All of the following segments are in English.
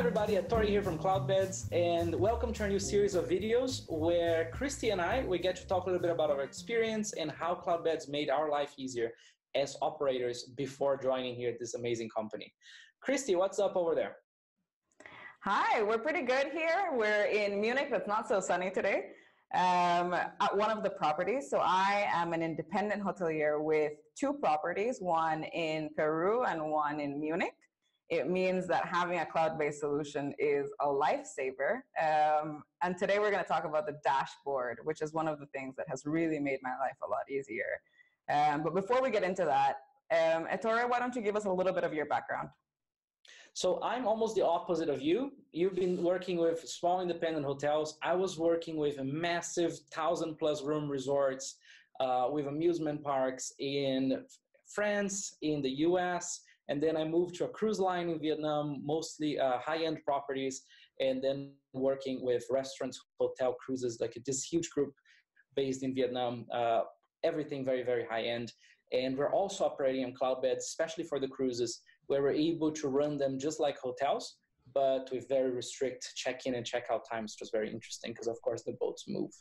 everybody, Ettore here from Cloudbeds, and welcome to our new series of videos where Kristy and I we get to talk a little bit about our experience and how Cloudbeds made our life easier as operators before joining here at this amazing company. Kristy, what's up over there? Hi, we're pretty good here. We're in Munich, that's not so sunny today, um, at one of the properties. So I am an independent hotelier with two properties, one in Peru and one in Munich it means that having a cloud-based solution is a lifesaver. Um, and today we're going to talk about the dashboard, which is one of the things that has really made my life a lot easier. Um, but before we get into that, um, why don't you give us a little bit of your background? So I'm almost the opposite of you. You've been working with small independent hotels. I was working with a massive thousand plus room resorts, uh, with amusement parks in France, in the US, and then I moved to a cruise line in Vietnam, mostly uh, high-end properties, and then working with restaurants, hotel, cruises, like this huge group based in Vietnam. Uh, everything very, very high-end. And we're also operating on Cloudbeds, especially for the cruises, where we're able to run them just like hotels, but with very restrict check-in and check-out times, which was very interesting because, of course, the boats move.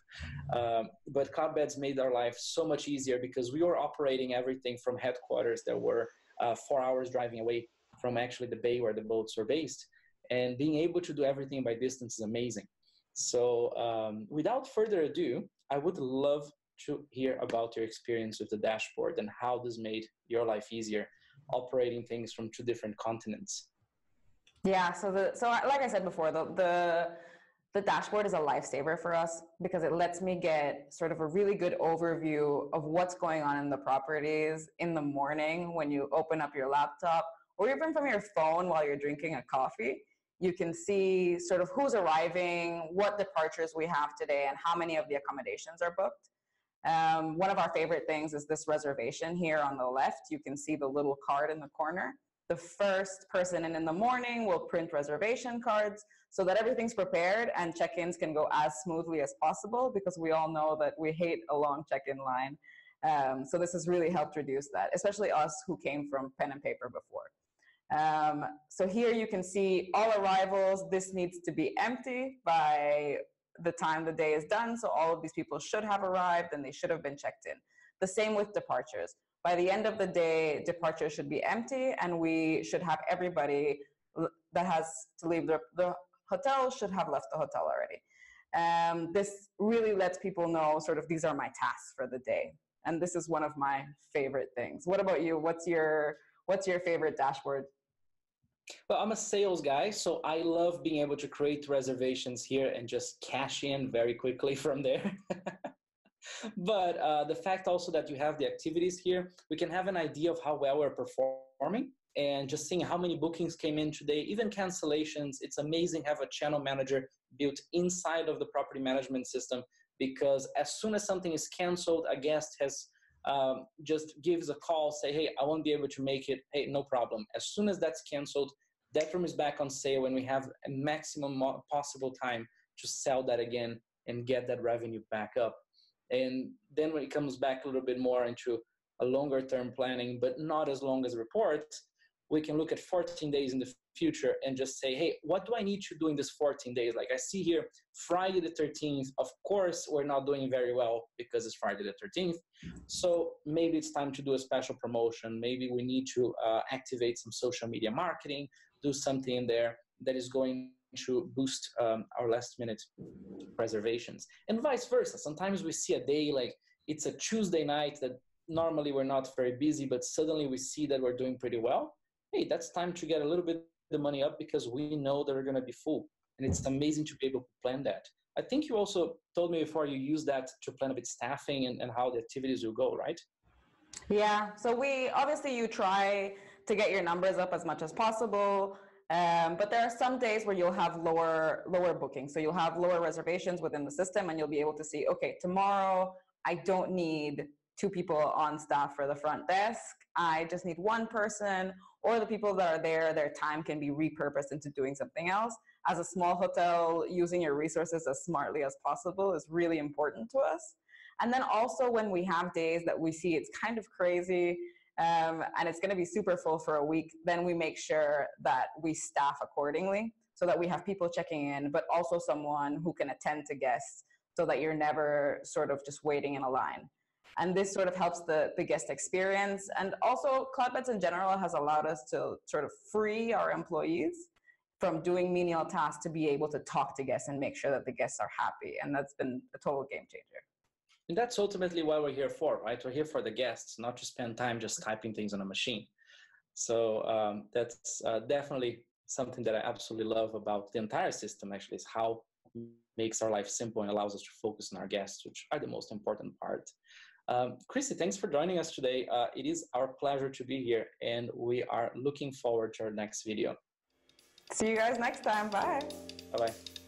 Um, but Cloudbeds made our life so much easier because we were operating everything from headquarters that were uh, four hours driving away from actually the bay where the boats are based. And being able to do everything by distance is amazing. So, um, without further ado, I would love to hear about your experience with the dashboard and how this made your life easier operating things from two different continents. Yeah, so the so like I said before, the the the dashboard is a lifesaver for us because it lets me get sort of a really good overview of what's going on in the properties in the morning when you open up your laptop or even from your phone while you're drinking a coffee. You can see sort of who's arriving, what departures we have today, and how many of the accommodations are booked. Um, one of our favorite things is this reservation here on the left. You can see the little card in the corner. The first person in in the morning will print reservation cards so that everything's prepared and check-ins can go as smoothly as possible because we all know that we hate a long check-in line. Um, so this has really helped reduce that, especially us who came from pen and paper before. Um, so here you can see all arrivals. This needs to be empty by the time the day is done. So all of these people should have arrived and they should have been checked in. The same with departures. By the end of the day, departure should be empty and we should have everybody that has to leave the, the hotel should have left the hotel already. Um, this really lets people know sort of these are my tasks for the day. And this is one of my favorite things. What about you? What's your what's your favorite dashboard? Well, I'm a sales guy, so I love being able to create reservations here and just cash in very quickly from there. But uh, the fact also that you have the activities here, we can have an idea of how well we're performing and just seeing how many bookings came in today, even cancellations. It's amazing have a channel manager built inside of the property management system because as soon as something is canceled, a guest has um, just gives a call, say, hey, I won't be able to make it. Hey, no problem. As soon as that's canceled, that room is back on sale and we have a maximum possible time to sell that again and get that revenue back up. And then when it comes back a little bit more into a longer term planning, but not as long as reports, we can look at 14 days in the future and just say, hey, what do I need to do in this 14 days? Like I see here, Friday the 13th, of course, we're not doing very well because it's Friday the 13th. So maybe it's time to do a special promotion. Maybe we need to uh, activate some social media marketing, do something in there that is going to boost um, our last minute reservations and vice versa. Sometimes we see a day like it's a Tuesday night that normally we're not very busy, but suddenly we see that we're doing pretty well hey, that's time to get a little bit the money up because we know they're going to be full. And it's amazing to be able to plan that. I think you also told me before you use that to plan a bit staffing and, and how the activities will go, right? Yeah. So we obviously you try to get your numbers up as much as possible. Um, but there are some days where you'll have lower lower bookings. So you'll have lower reservations within the system and you'll be able to see, okay, tomorrow I don't need two people on staff for the front desk. I just need one person or the people that are there, their time can be repurposed into doing something else. As a small hotel, using your resources as smartly as possible is really important to us. And then also when we have days that we see it's kind of crazy um, and it's going to be super full for a week, then we make sure that we staff accordingly. so that we have people checking in, but also someone who can attend to guests so that you're never sort of just waiting in a line. And this sort of helps the, the guest experience. And also, Cloudbeds in general has allowed us to sort of free our employees from doing menial tasks to be able to talk to guests and make sure that the guests are happy. And that's been a total game changer. And that's ultimately what we're here for, right? We're here for the guests, not to spend time just typing things on a machine. So um, that's uh, definitely something that I absolutely love about the entire system. Actually, is how it makes our life simple and allows us to focus on our guests, which are the most important part. Um, Kristy, thanks for joining us today. Uh, it is our pleasure to be here, and we are looking forward to our next video. See you guys next time. Bye. Bye bye.